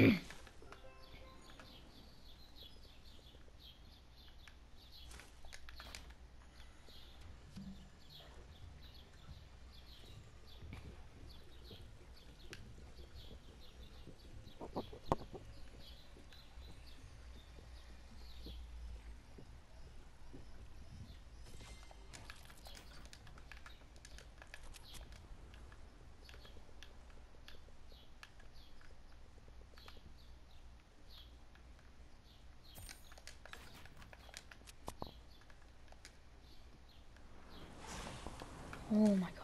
mm Oh my god,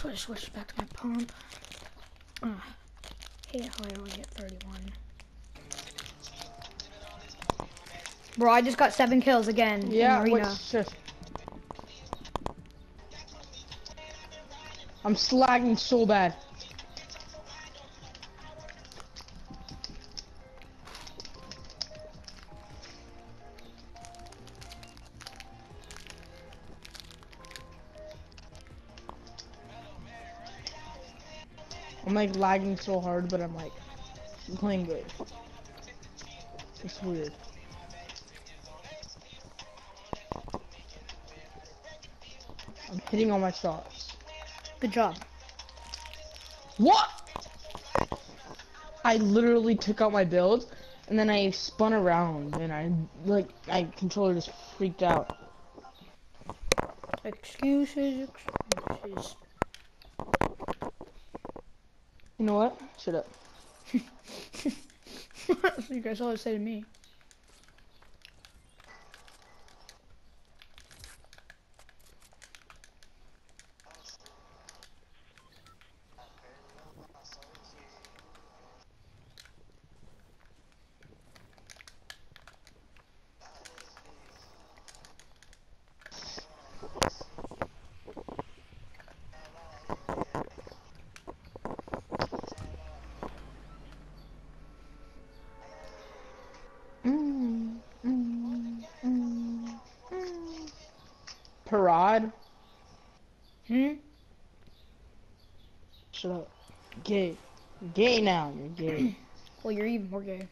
switch, switch back to my pump. Uh, hate how I only hit 31. Bro, I just got seven kills again Yeah, in wait, arena. shush. I'm slagging so bad. Like lagging so hard, but I'm like playing good. It's weird. I'm hitting all my shots. Good job. What? I literally took out my build, and then I spun around, and I like my controller just freaked out. Excuses, excuses. You know what? Shut up. you guys always say to me. Parade. Hmm? Shut up. Gay. Gay now. You're gay. Well, you're even more gay.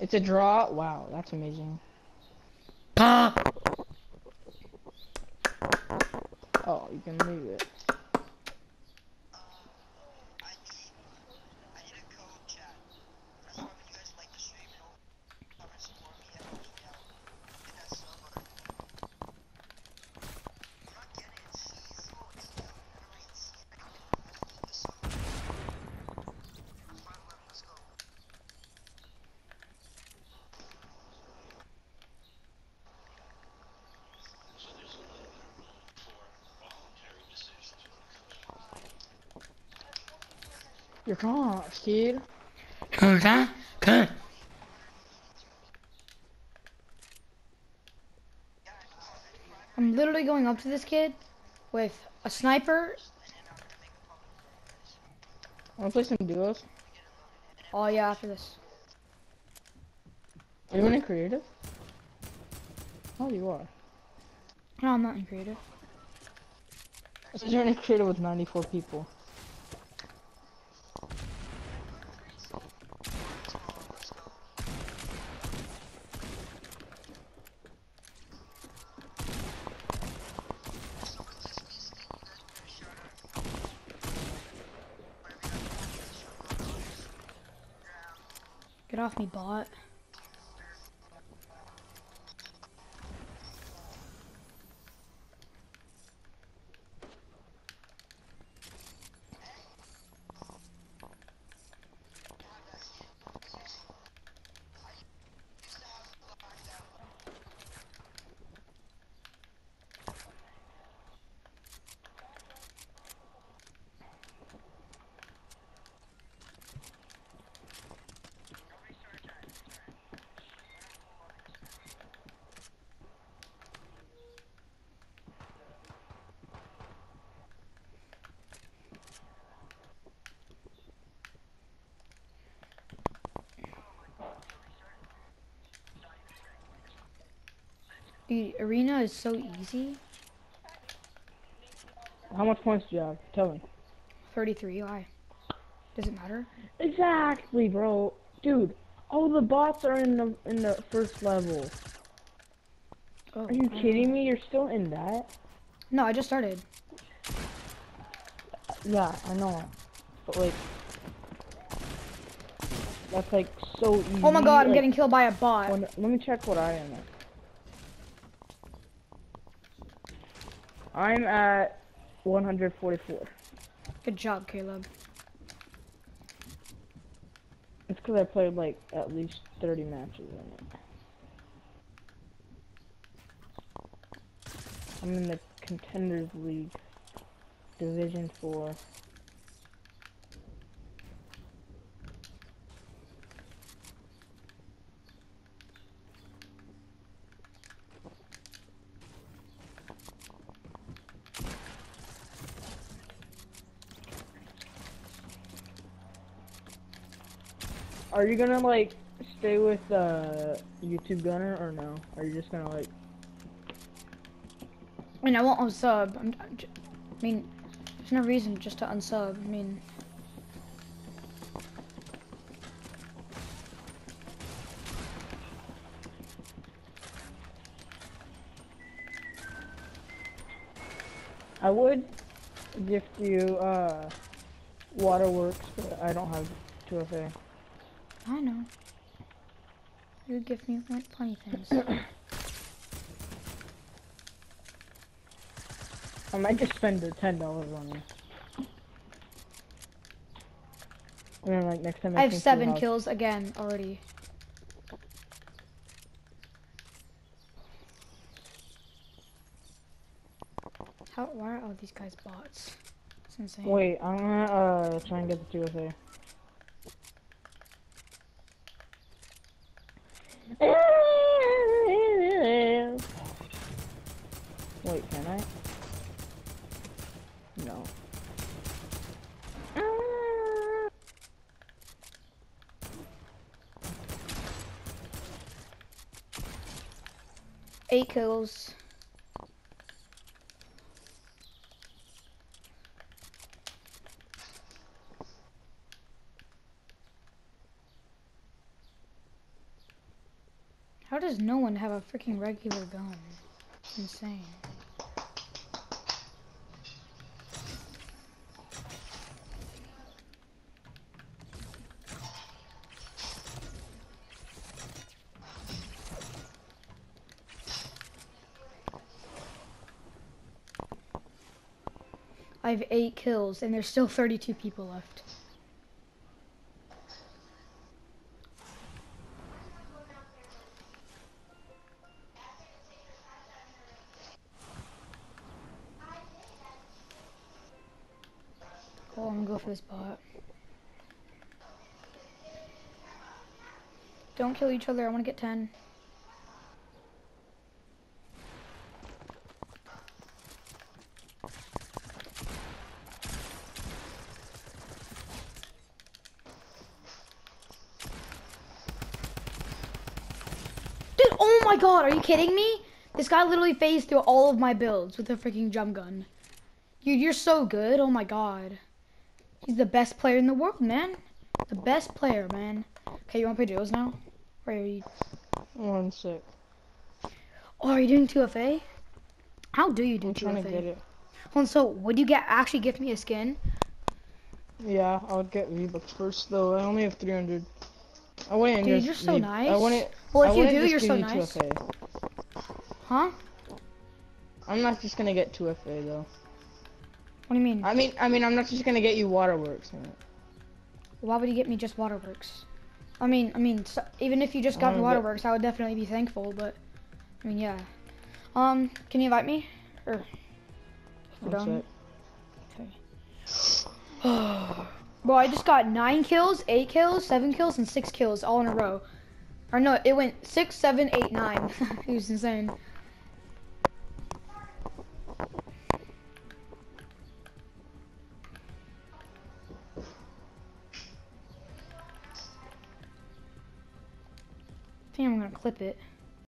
it's a draw. Wow, that's amazing. Oh, you can leave it. You're gone, kid. I'm literally going up to this kid with a sniper. Wanna play some duos? Oh yeah, after this. Are you in creative? Oh, you are. No, I'm not in creative. It says you're in creative with 94 people. Get off me, bot. Dude, arena is so easy. How much points do you have? Tell me. 33, why? Does it matter? Exactly, bro. Dude, all the bots are in the in the first level. Oh, Are you kidding me? You're still in that? No, I just started. Yeah, I know. But like, that's like so easy. Oh my god, I'm like, getting killed by a bot. when- let me check what I am at. I'm at 144. Good job, Caleb. It's because I played like at least 30 matches in it. I'm in the contenders league. Division 4. Are you gonna like stay with uh YouTube Gunner or no? Are you just gonna like I mean, I won't unsub. I'm, I'm j- I mean, there's no reason just to unsub. I mean, I would gift you uh Waterworks, but I don't have 2FA. I know. You give me like, plenty of things. I might just spend the ten dollars on you. And then like next time I have to your seven kills again already. How? Why are all these guys bots? It's insane. Wait, I'm gonna uh try and get the 2FA. Wait, can I? No. Eight kills. How does no one have a freaking regular gun? It's insane. I have eight kills and there's still 32 people left. This bot. Don't kill each other, I wanna get 10. Dude, oh my god, are you kidding me? This guy literally phased through all of my builds with a freaking jump gun. Dude, you're so good. Oh my god. He's the best player in the world, man. The best player, man. Okay, you want to play duos now? Or are you... One sec. Oh, are you doing 2FA? How do you do I'm 2FA? trying to get it. Hold on, so would you get actually gift me a skin? Yeah, I would get V-Bucks first though. I only have 300. I wouldn't Dude, you're so nice. I wouldn't. Well, I if you do, you're so nice. 2FA. Huh? I'm not just gonna get 2FA though. What do you mean? I mean, I mean, I'm not just gonna get you Waterworks. man. Why would you get me just Waterworks? I mean, I mean, so, even if you just got me get- Waterworks, I would definitely be thankful. But I mean, yeah. Um, can you invite me? Or we're done? Okay. Bro, I just got nine kills, eight kills, seven kills, and six kills all in a row. Or no, it went six, seven, eight, nine. it was insane. Gonna clip it.